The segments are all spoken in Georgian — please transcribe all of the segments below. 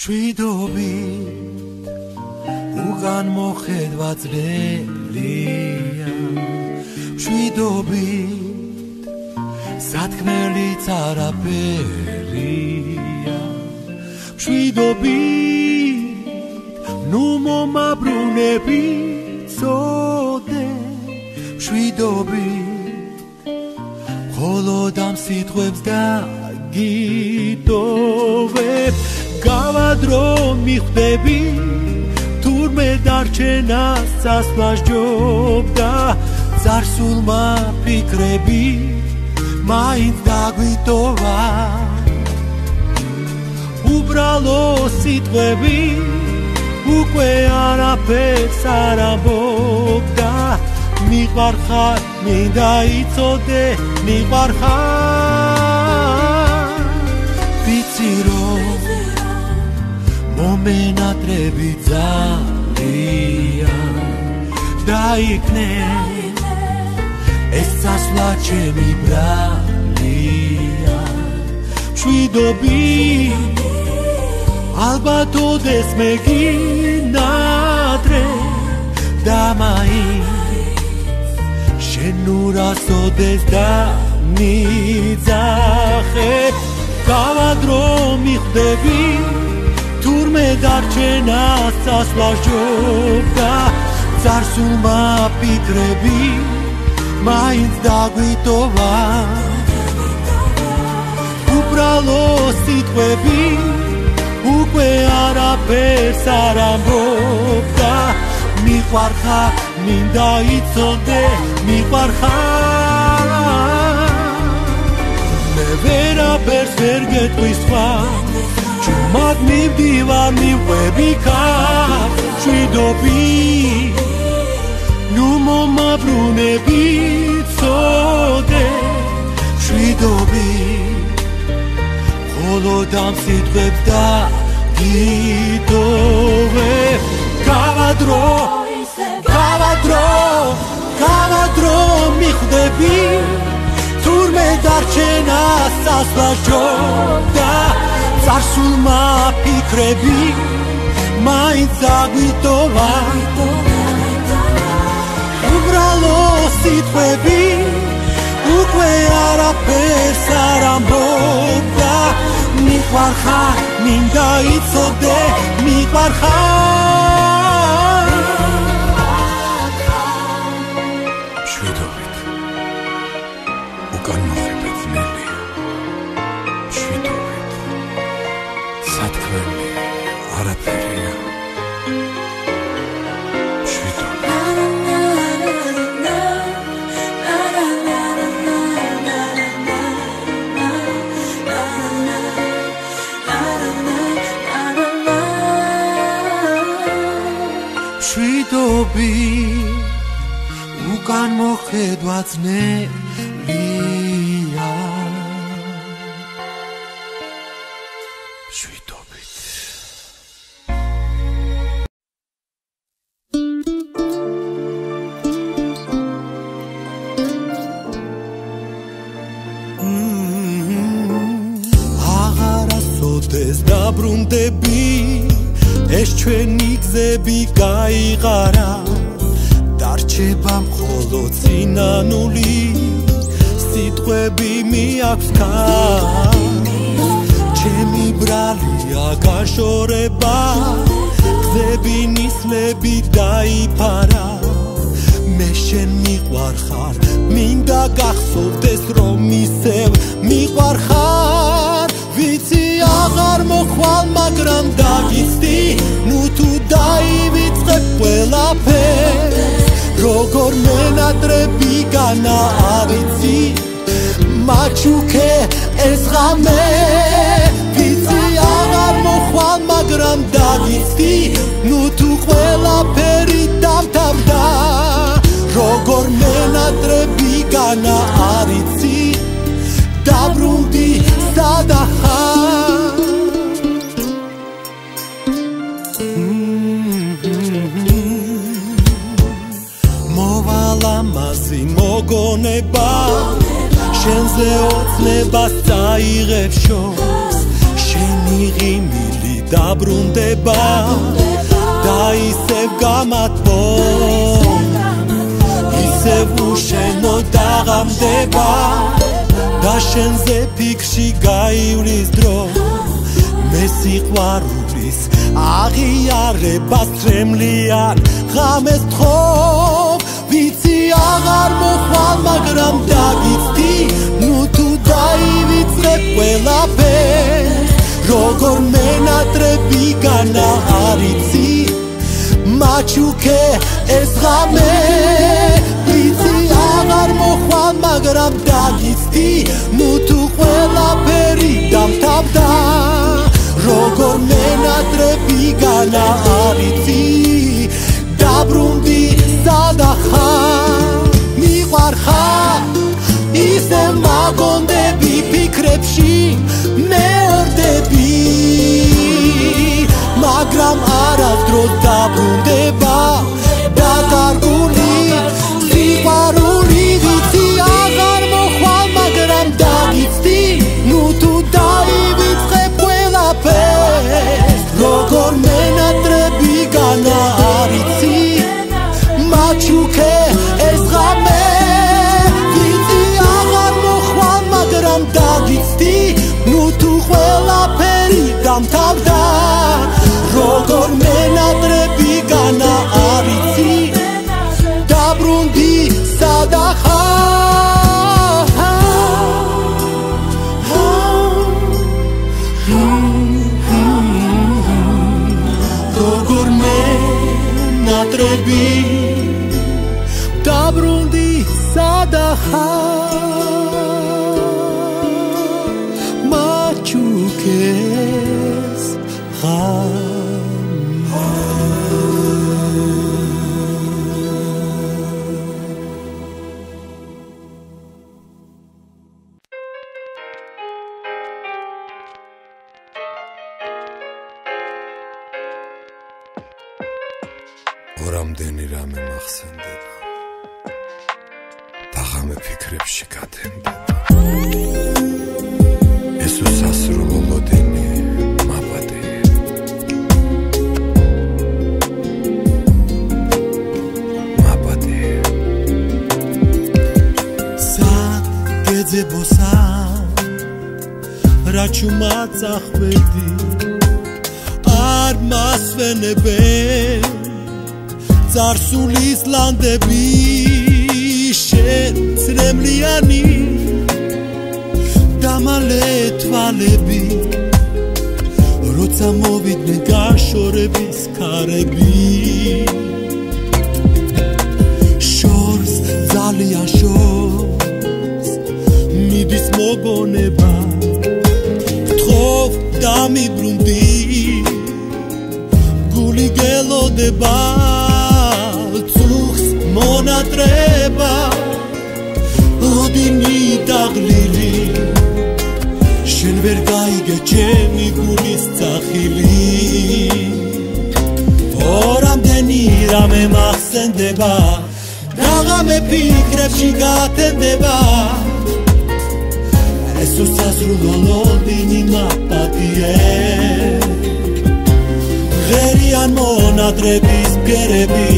შვიდობი უკან მოხედვა ძნელია. შვიდობი სათქმელიც არაფერია. შვიდობი ნუ მომაბრუნები წოდე შვიდობი ხოლოდ ამ სიტყვებს და გიტოვებ გავადრო მიხვდები თურმე დარჩენას სასვაჟობდა ზარსულმა ფიქრები მაინც დაგვიტოვა უბრალო სიტყვები უკვე არაფერს არ ამბობდა. მიყვარხარ მინდა იცოდე მიყვარხარ ვიცი რომ მომენატრები ძალიან დაიქნე ეს ასლა ჩემი ბრალია. შვიდობი ალბათ ოდეს მეგინატრე და მაინც შენ ურასოდეს და ნიძახე. გავადრო მიხვდები თურმე დარჩენა სასვაჟობდა ზარსულმა ფიქრები მაინც დაგვიტოვა. უბრალო სიტყვები უკვე არაფერს არ ამბობდა. მიყვარხარ მინდა იცოდე მიყვარხარ მე ვერაფერს ვერ გეტყვის სხვა ჩუმად მივდივარ მივყვები ხარ შვიდობი ნუ მომაბრუნები წოდე შვიდობი მხოლოდ ამ სიტყვებს და გიტოვე გავადრო გავადრო გავადრო მიხვდები თურმე დარჩენა სასვაჟობდა წარსულმა ფიქრები მაინც აგვიტოვა უბრალო სიტყვები უკვე არაფერს არ ამბობდა. მიყვარხარ მინდა იცოდე მიყვარხარ მოხედვა ძნელია შვიდობით. აღარასოდეს დაბრუნდები ეს ჩვენი გზები გაიღარა დარჩება მხოლოდ სინანული სიტყვები მიაქვს ჩემი ბრალია გაშორება გზები ნისლები დაიფარა. მე შენ მიყვარხარ მინდა გახსოვდეს რომ ისევ მიყვარხარ როგორ მენატრები განა არიცი მაჩუქე ეს ღამე ვიცი აღარ მოხვალ მაგრამ დაგიცდი. ნუ თუ ყველაფერი დამთავრდა როგორ მენატრები განა მასი მოგონება. შენზე ოცნებას წაიღებ შორს შენი ღიმილი და დაბრუნდება. და ისევ გამათბო. ისევ უშენო დაღამდება. და შენზე ფიქში გაივლის დრო. მე სიყვარულის აღიარებას ტრემლიან ღამეს თხო მაგრამ დაგიცდი ნუ თუ დაივიწყე ყველაფერს როგორ მენატრები განა არიცი მაჩუკე ეს ღამე ვიცი აღარ მოხვალ მაგრამ დაგიცდი ნუ თუ ყველაფერი დამთავრდა როგორ მენატრები განა არიცი დაბრუნდი სადახა ჩუმა წახვედი არ მასვენებენ წარსულის ლანდები შეცრემლიანი. დამალე თვალები როცა მოვიდნენ გაშორების ქარები. შორს ძალიან შორს დამიბრუნდი გული გელოდება წუხს მონატრება. ოდინი დაღლილი შენ ვერ გაიგე ჩემი გულის წახილი ორამდენი რამე მახსენდება დაღამე ფიქრებში გათენდება. ეს უსასრულო ლოდინი მაპატიე ღერიან მონადრების ბგერები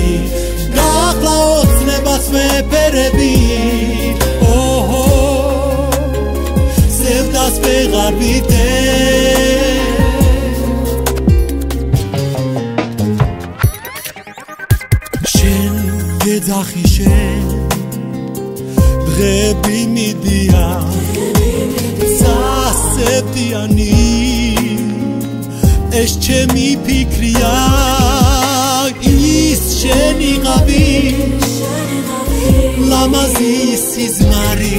გახლა ოცნებას მეფერები. ოჰო სევდას ვეღარ ვიდე. შენ გეძახი შენ დღები მიდია სასეფტიანი ეს ჩემი ფიქრია ის შენი ღაბი ლამაზი სიზმარი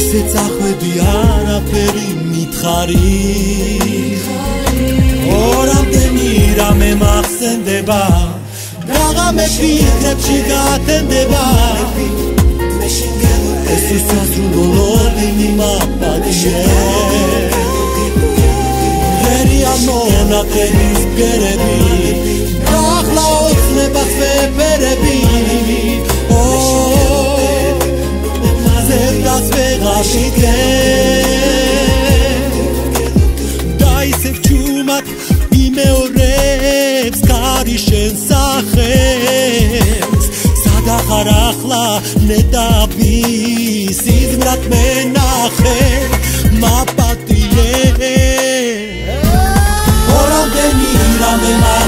ისე წახვედი არაფერი მითხარი. ორამდენი რამე მახსენდება დაღამე ფიქრებში გათენდება. ეს უსასრულო ლოდინი მაპატიე ვერია მონატრების გერები ახლა ოცნებას ვეფერები ო ზევდას ვეღარ შიგე და ისევ ჩუმ იმათ იმეორებს კარი შენ სადახარ ახლა ნეტაბი სიზმრად მენახე ორამდენი რამე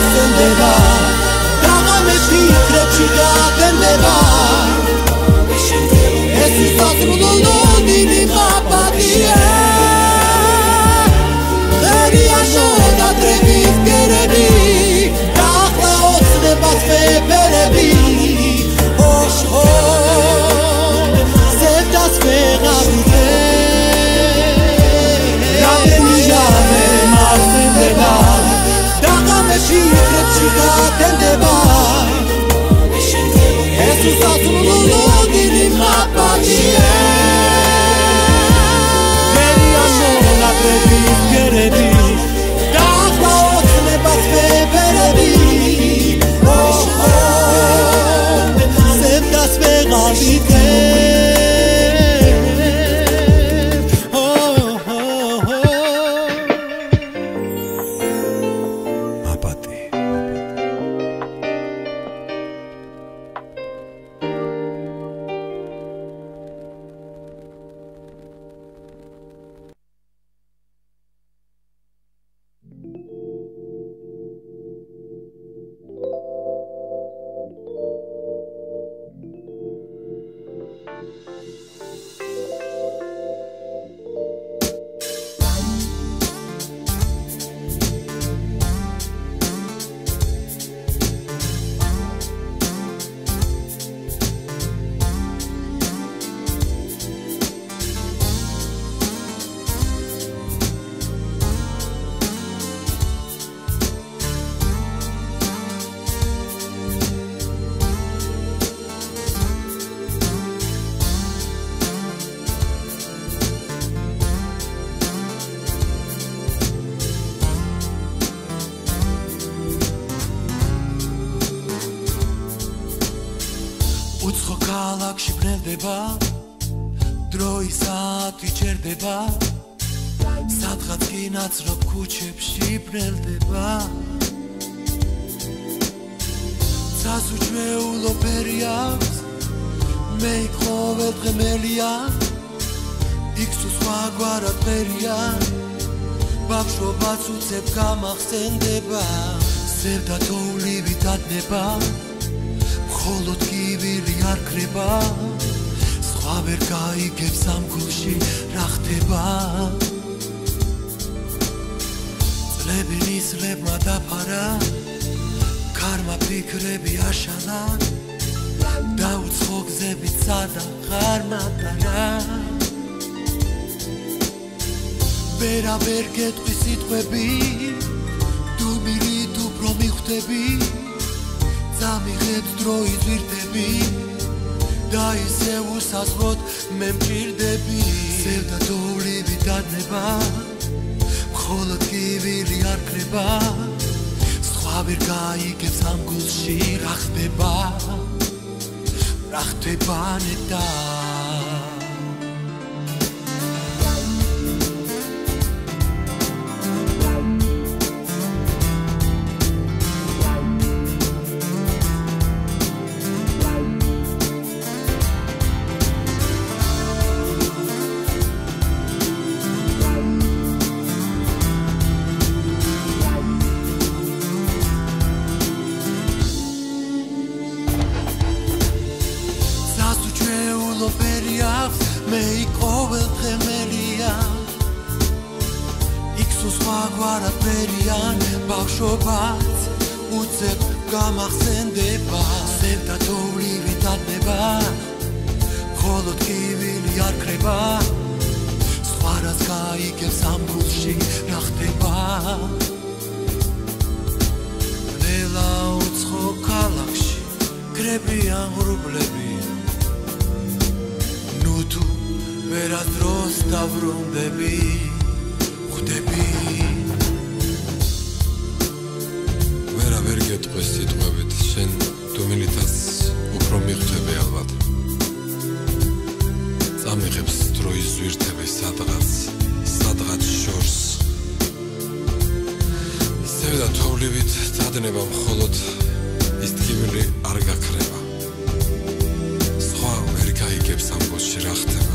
ბრელდება დროის საათი ჩერდება სადღაც კინაცრობ ქუჩებში ბრელდება. სასუჩვეულო პერიას მე ყოველ დღე მელია იქსუ სხვა გვარად პერია ბავშვობაც უცებ გამახსენდება. ზევდა თოვლივი დადნება მხოლოდ კიბილი არ ქრება სხვა ვერ გაიგებს ამ გულში რა ხდება? წლები ნისლებმა დაფარა კარმა ფიქრები აშალა და უცხო გზები სადა ხარმა დარა. ვერა ვერ გეტყვი სიტყვები თუ მილი თუ პრო მიხვდები დამიღებ დროის ვირთები და ისე უსასროდ მე მჭირდები ზევდა დოვლივი დადნება მხოლოდ კივილი არ ქრება სხვა ვერ გაიგებს ამ გულში რა ხდება? რა ხდება ნეტა სხვაგვარად ბერიან ბავშვობაც უცებ გამახსენდება. სევდა თოვლივი დადნება ხოლო ტკივილი არ ქრება სხვა რას გაიგებს ამ გულში რა ხდება? ნელა უცხო ქალაქში კრებიან ღრუბლები ნუ თუ ვერასდროს დავრუნდები. ვხდები ვერა ვერ გეტყვი სიტყვებით შენ დომინიტას უფრო მიხვდები ალბათ. წამიღებს დროის ზვირთები სადღაც სადღაც შორს. ისევე და თოვლივით დადნება მხოლოდ ის ტკივილი არ გაქრება. სხვა ვერ გაიგებს ამ გოჩში რა ხდება